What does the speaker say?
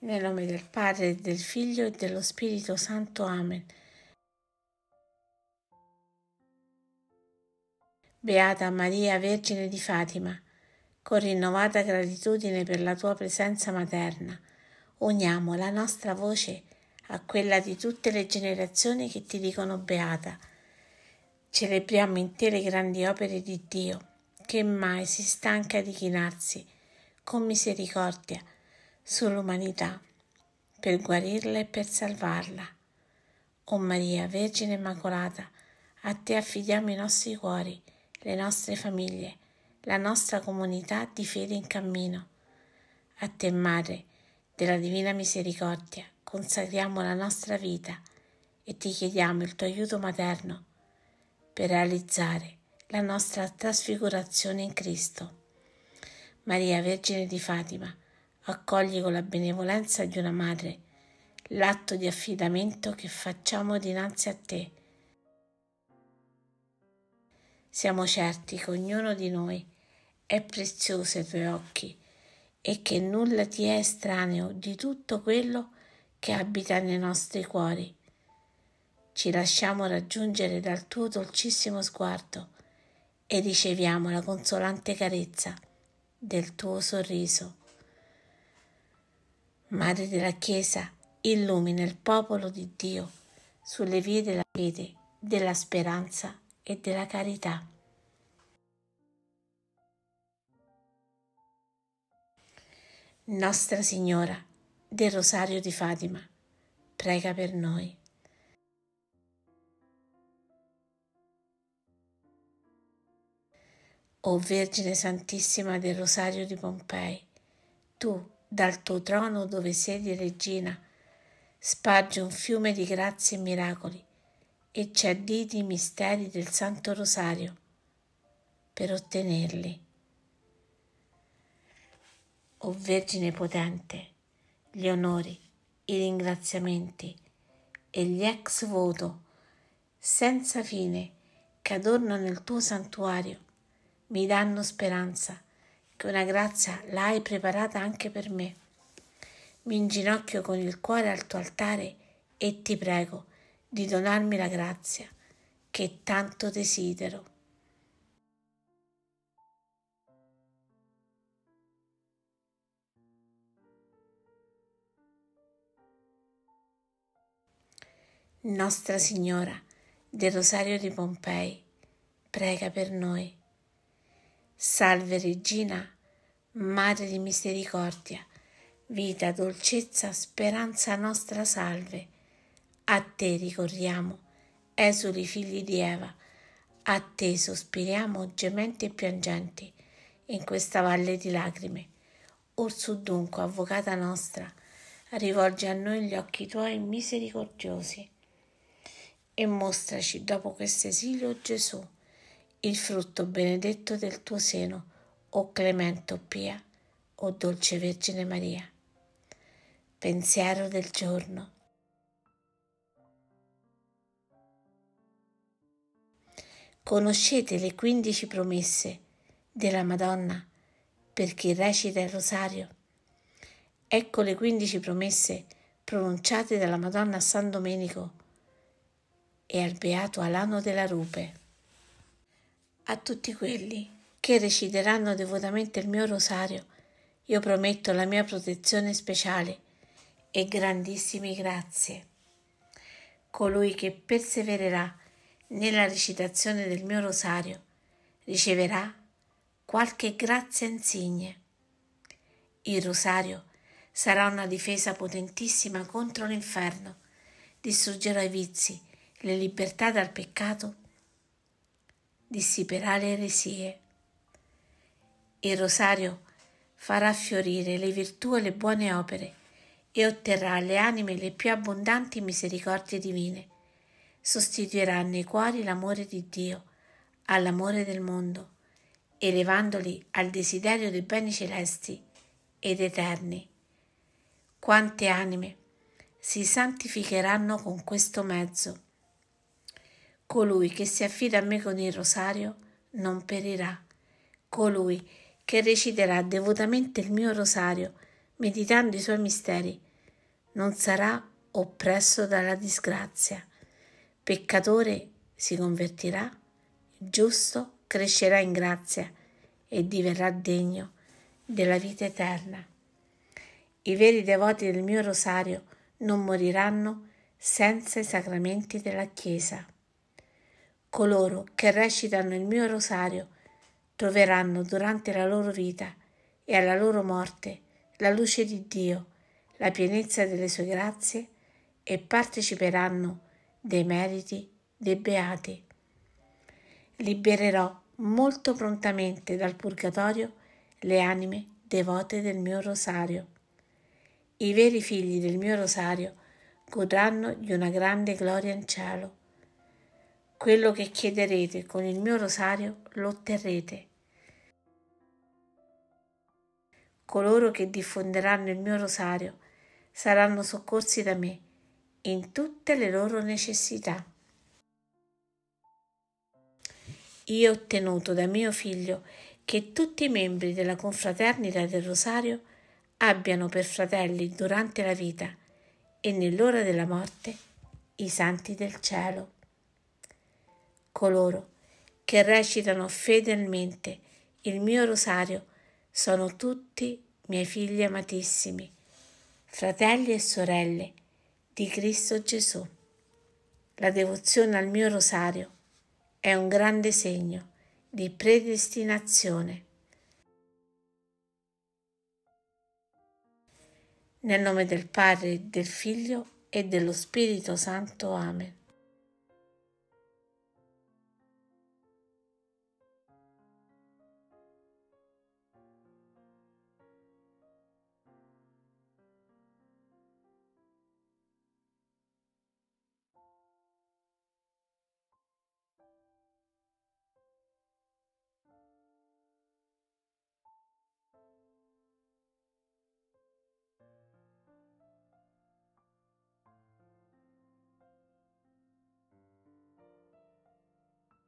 Nel nome del Padre, del Figlio e dello Spirito Santo. Amen. Beata Maria, Vergine di Fatima, con rinnovata gratitudine per la tua presenza materna, uniamo la nostra voce a quella di tutte le generazioni che ti dicono beata. Celebriamo in te le grandi opere di Dio, che mai si stanca di chinarsi con misericordia sull'umanità per guarirla e per salvarla. O Maria, Vergine Immacolata, a te affidiamo i nostri cuori, le nostre famiglie, la nostra comunità di fede in cammino. A te, Madre della Divina Misericordia, consacriamo la nostra vita e ti chiediamo il tuo aiuto materno per realizzare la nostra trasfigurazione in Cristo. Maria, Vergine di Fatima, accogli con la benevolenza di una madre l'atto di affidamento che facciamo dinanzi a te. Siamo certi che ognuno di noi è prezioso ai tuoi occhi e che nulla ti è estraneo di tutto quello che abita nei nostri cuori. Ci lasciamo raggiungere dal tuo dolcissimo sguardo e riceviamo la consolante carezza del tuo sorriso. Madre della Chiesa, illumina il popolo di Dio sulle vie della fede, della speranza e della carità. Nostra Signora del Rosario di Fatima, prega per noi. O Vergine Santissima del Rosario di Pompei, tu dal tuo trono dove siedi regina, spargi un fiume di grazie e miracoli e ci additi i misteri del Santo Rosario per ottenerli. O Vergine potente, gli onori, i ringraziamenti e gli ex voto senza fine che adornano il tuo santuario mi danno speranza che una grazia l'hai preparata anche per me. Mi inginocchio con il cuore al tuo altare e ti prego di donarmi la grazia che tanto desidero. Nostra Signora del Rosario di Pompei, prega per noi. Salve Regina, Madre di misericordia, vita, dolcezza, speranza nostra salve. A te ricorriamo, esuli figli di Eva, a te sospiriamo gementi e piangenti in questa valle di lacrime. Orsù dunque, avvocata nostra, rivolgi a noi gli occhi tuoi misericordiosi e mostraci dopo questo esilio Gesù il frutto benedetto del tuo seno, o clemente o pia, o dolce Vergine Maria. Pensiero del giorno. Conoscete le quindici promesse della Madonna per chi recita il rosario? Ecco le quindici promesse pronunciate dalla Madonna a San Domenico e al Beato Alano della Rupe a tutti quelli che reciteranno devotamente il mio rosario, io prometto la mia protezione speciale e grandissime grazie. Colui che persevererà nella recitazione del mio rosario riceverà qualche grazia insigne. Il rosario sarà una difesa potentissima contro l'inferno, distruggerà i vizi, le libertà dal peccato dissiperà le eresie. Il rosario farà fiorire le virtù e le buone opere e otterrà alle anime le più abbondanti misericordie divine. Sostituirà nei cuori l'amore di Dio all'amore del mondo, elevandoli al desiderio dei beni celesti ed eterni. Quante anime si santificheranno con questo mezzo Colui che si affida a me con il rosario non perirà. Colui che reciterà devotamente il mio rosario, meditando i suoi misteri, non sarà oppresso dalla disgrazia. Peccatore si convertirà, giusto crescerà in grazia e diverrà degno della vita eterna. I veri devoti del mio rosario non moriranno senza i sacramenti della Chiesa. Coloro che recitano il mio rosario troveranno durante la loro vita e alla loro morte la luce di Dio, la pienezza delle sue grazie e parteciperanno dei meriti dei beati. Libererò molto prontamente dal purgatorio le anime devote del mio rosario. I veri figli del mio rosario godranno di una grande gloria in cielo. Quello che chiederete con il mio rosario lo otterrete. Coloro che diffonderanno il mio rosario saranno soccorsi da me in tutte le loro necessità. Io ho ottenuto da mio figlio che tutti i membri della confraternita del Rosario abbiano per fratelli durante la vita e nell'ora della morte i santi del cielo. Coloro che recitano fedelmente il mio rosario sono tutti miei figli amatissimi, fratelli e sorelle di Cristo Gesù. La devozione al mio rosario è un grande segno di predestinazione. Nel nome del Padre, del Figlio e dello Spirito Santo. Amen.